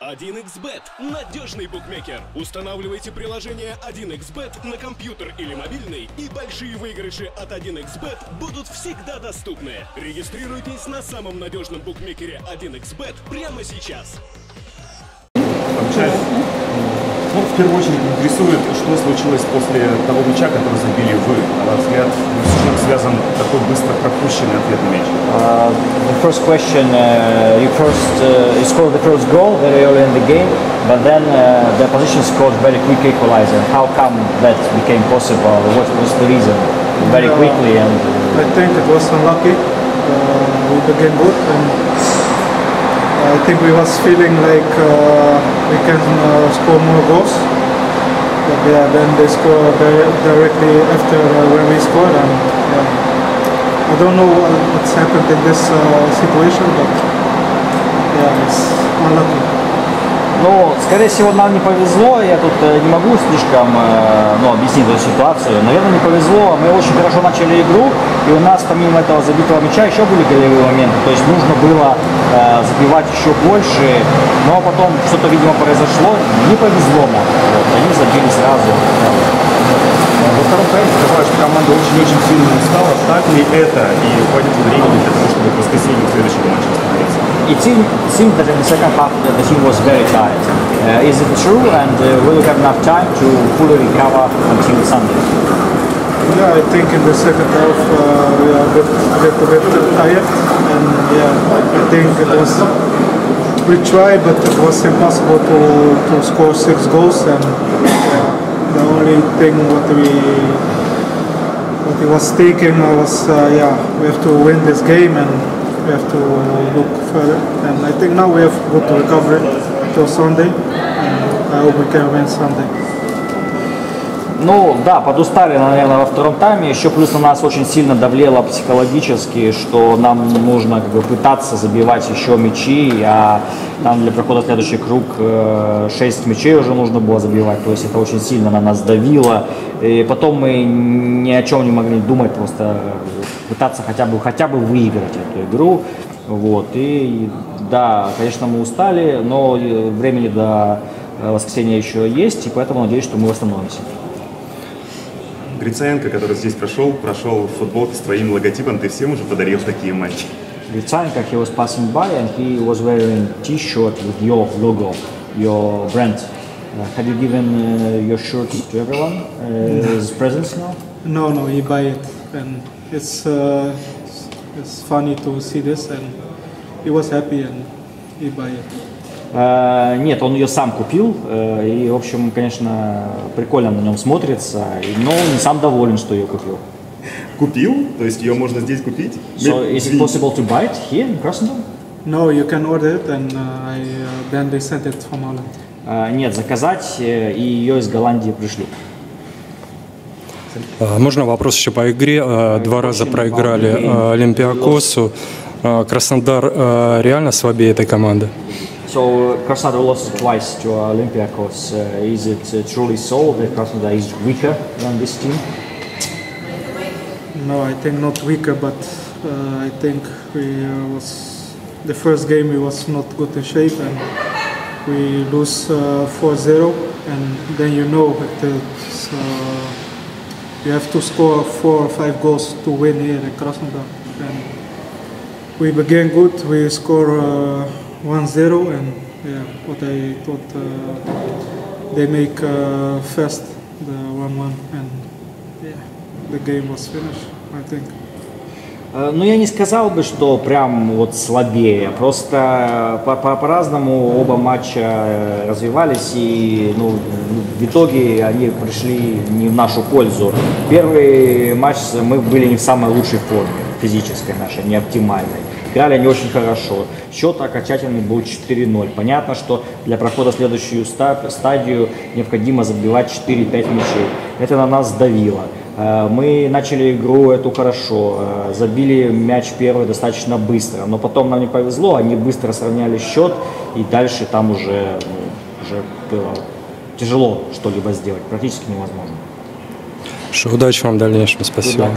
1xBet – надежный букмекер. Устанавливайте приложение 1xBet на компьютер или мобильный, и большие выигрыши от 1xBet будут всегда доступны. Регистрируйтесь на самом надежном букмекере 1xBet прямо сейчас. Ну, в первую очередь интересует, что случилось после того мяча, который забили вы. На ваш взгляд, с чем связан такой быстро пропущенный ответный мяч? Uh, the first question, uh, you first uh, you scored the first goal very early in the game, but then uh, the opposition scored very quick equalizer. How come that became possible? What was the reason? Very quickly and I think it was unlucky. Uh, we began good and I think we was feeling like uh, we can score more goals. But yeah, then they score di- directly after uh, when we scored and yeah. I don't know what's happened in this uh, situation, but yeah, it's unlucky. Ну, скорее всего, нам не повезло. Я тут э, не могу слишком э, ну, объяснить эту ситуацию. Наверное, не повезло. Мы очень хорошо начали игру, и у нас помимо этого забитого мяча еще были голевые моменты. То есть нужно было э, забивать еще больше. Но потом что-то, видимо, произошло. Не повезло нам. Вот, они забили сразу. Во втором тайме казалось, что команда очень-очень сильно устала. Так ли это? И хватит времени для того, чтобы к воскресенью следующего матча восстановиться? It seemed, seemed that in the second half the team was very tired. Uh, is it true? And uh, will you have enough time to fully recover until Sunday? Yeah, I think in the second half uh, we are a bit, a little bit tired, and yeah, I think it was. We tried, but it was impossible to, to score six goals, and the only thing what we what he was thinking was uh, yeah we have to win this game and we have to uh, look further. And I think now we have good recovery till Sunday, and I hope we can win Sunday. Ну да, подустали, наверное, во втором тайме. Еще плюс на нас очень сильно давлело психологически, что нам нужно как бы, пытаться забивать еще мячи, а там для прохода в следующий круг 6 мячей уже нужно было забивать. То есть это очень сильно на нас давило. И потом мы ни о чем не могли думать, просто пытаться хотя бы, хотя бы выиграть эту игру. Вот. И да, конечно, мы устали, но э, времени до э, воскресенья еще есть, и поэтому надеюсь, что мы восстановимся. Грицаенко, который здесь прошел, прошел в футболке с твоим логотипом. Ты всем уже подарил такие матчи. Gritsanka, he was passing by and he was wearing T-shirt with your logo, your brand. Uh, have you given uh, your shirt to everyone uh, as presents now? No, no, he buy it, and it's uh, it's funny to see this, and he was happy, and he buy it. Э, Нет, он ее сам купил, э, и, в общем, конечно, прикольно на нем смотрится, но он не сам доволен, что ее купил. Купил? То есть ее можно здесь купить? So, is it possible to buy it here in Krasnodar? No, you can order it, and uh, I uh, then they sent it from Holland. Э, Нет, заказать, э, и ее из Голландии пришлют. А, Можно вопрос еще по игре? А, Два раза проиграли а, Олимпиакосу. А, Краснодар а, реально слабее этой команды? So Krasnodar lost twice to Olympiacos. Uh, is it uh, truly so that Krasnodar is weaker than this team? No, I think not weaker, but uh, I think we uh, was the first game we was not good in shape, and we lose uh, 4-0, and then you know uh, you have to score four or five goals to win here in Krasnodar. And we began good, we score uh, 1-0, and yeah, what I thought uh, they make uh, fast the 1-1, and yeah, the game was finished, I think. Э, Ну, я не сказал бы, что прям вот слабее. Просто по- по- по-разному оба матча э, развивались, и ну, в итоге они пришли не в нашу пользу. Первый матч мы были не в самой лучшей форме, физической нашей, не оптимальной. Играли они очень хорошо. Счет окончательный был 4-0. Понятно, что для прохода в следующую ста- стадию необходимо забивать 4-5 мячей. Это на нас давило. Э, Мы начали игру эту хорошо, э, забили мяч первый достаточно быстро, но потом нам не повезло, они быстро сравняли счет, и дальше там уже, ну, уже было тяжело что-либо сделать, практически невозможно. Удачи вам в дальнейшем, спасибо.